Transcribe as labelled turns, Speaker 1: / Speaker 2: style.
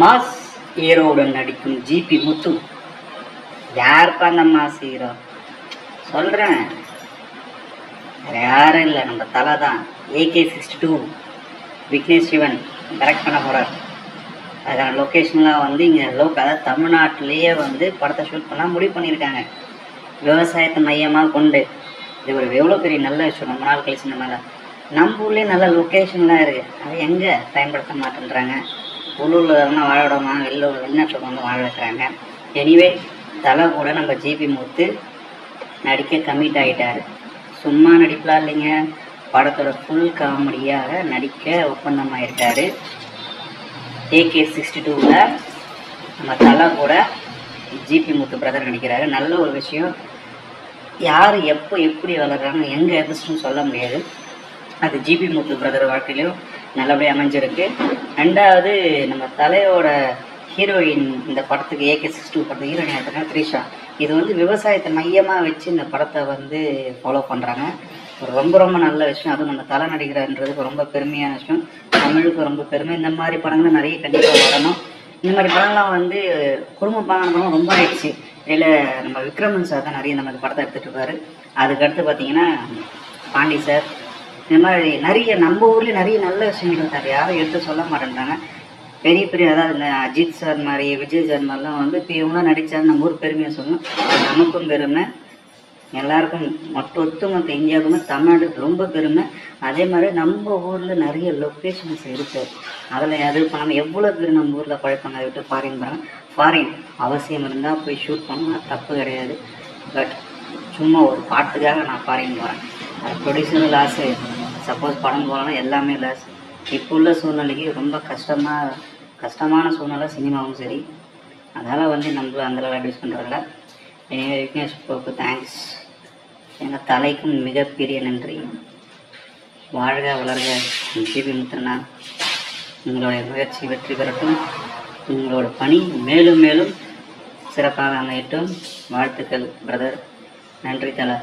Speaker 1: Mass ஹீரோவுடன் நடிக்கும் GB முத்து. யாருப்பா அந்த மாஸ் ஹீரோ? சொல்கிறேன் வேறு யாரும் இல்லை நம்ம தலை தான் AK sixty two Vignesh Shivan direct பண்ண போகிறார் அதுக்கான லொக்கேஷன்லாம் வந்து இங்கே லோக் அதாவது தமிழ்நாட்டிலேயே வந்து படத்தை ஷூட் பண்ண முடிவு பண்ணியிருக்காங்க. விவசாயத்தை மையமாக கொண்டு. இது ஒரு எவ்வளோ பெரிய நல்ல விஷயம் ரொம்ப நாள் கழிச்சு இந்த நம்ம ஊர்லேயே நல்ல லொக்கேஷன்லாம் இருக்குது அது எங்கே பயன்படுத்த மாட்டேன்றாங்க? உள்ளூரில் எல்லாம் வாழ விடாம வெளில வெளிநாட்டில் வந்து வாழ வைக்கிறாங்க எனிவே தலை கூட நம்ம ஜிபி முத்து நடிக்க கமிட் ஆகிட்டார் சும்மா நடிப்பெலாம் இல்லைங்க. படத்தோட ஃபுல் காமெடியாக நடிக்க ஒப்பந்தமாயிருக்காரு ஏகே சிக்ஸ்டி டூவில் நம்ம தலை கூட ஜிபி முத்து பிரதர் நடிக்கிறாரு. நல்ல ஒரு விஷயம். யார் எப்போ எப்படி வளர்கிறாங்க எங்கே எதிர்ச்சுன்னு சொல்ல முடியாது. அது ஜிபி முத்து பிரதர் வாழ்க்கையிலையும் நல்லபடியாக அமைஞ்சிருக்கு. ரெண்டாவது நம்ம தலையோட ஹீரோயின் இந்த படத்துக்கு ஏகே சிக்ஸ் டூ படத்துக்கு ஹீரோயின் எடுத்தாங்க த்ரிஷா. இது வந்து விவசாயத்தை மையமாக வச்சு இந்த படத்தை வந்து ஃபாலோ பண்ணுறாங்க ரொம்ப ரொம்ப நல்ல விஷயம். அதுவும் நம்ம தலை நடிக்கிறன்றது ரொம்ப பெருமையான விஷயம். தமிழுக்கு ரொம்ப பெருமை. இந்த மாதிரி படங்கள் நிறைய கண்டிப்பாக வரணும். இந்த மாதிரி படம்லாம் வந்து குடும்ப படம் ரொம்ப ஆயிடுச்சு. இதில் நம்ம விக்ரமன் சார் தான் நிறைய நம்ம படத்தை எடுத்துகிட்டு இருப்பாரு. அதுக்கடுத்து பார்த்தீங்கன்னா பாண்டி சார் இந்த மாதிரி நிறைய நம்ம ஊர்லேயே நிறைய நல்ல விஷயங்கள் சார் யாரும் எடுத்து சொல்ல மாட்டேன்றாங்க. பெரிய பெரிய அதாவது இந்த அஜித் சார் மாதிரி விஜய் சார் மாதிரிலாம் வந்து இப்போ இவங்களாம் நடித்தாரு நம்ம ஊர் பெருமையை சொல்லணும் நமக்கும் பெருமை. எல்லாருக்கும் மொத்த ஒத்துமொத்த இந்தியாவுக்குமே தமிழ்நாட்டுக்கு ரொம்ப பெருமை. அதே மாதிரி நம்ம ஊரில் நிறைய லொக்கேஷன்ஸ் இருக்குது அதில் அது பண்ணாமல் எவ்வளோ பேர் நம்ம ஊரில் பழப்பாங்க அதை விட்டு ஃபாரின் போகிறாங்க ஃபாரின் அவசியம் இருந்தால் போய் ஷூட் பண்ணலாம் தப்பு கிடையாது. பட் சும்மா ஒரு பாட்டுக்காக நான் ஃபாரின் போகிறேன் ப்ரொடியூசரும் லாஸு சப்போஸ் படம் போகலன்னா எல்லாமே லாஸ் இப்போ உள்ள சூழ்நிலைக்கு ரொம்ப கஷ்டமாக கஷ்டமான சூழ்நிலை சினிமாவும் சரி. அதனால் வந்து நம்மளும் அந்தளவு அட்வைஸ் பண்ணுறதில்ல எனவே விக்னேஷ் போக்கு தேங்க்ஸ் எங்கள் தலைக்கும் மிகப்பெரிய நன்றி. வாழ்க வளர்க. ஜிபி முத்தண்ணா. உங்களுடைய முயற்சி வெற்றி பெறட்டும். உங்களோட பணி மேலும் மேலும் சிறப்பாக அமையட்டும். வாழ்த்துக்கள் பிரதர் நன்றி தலை.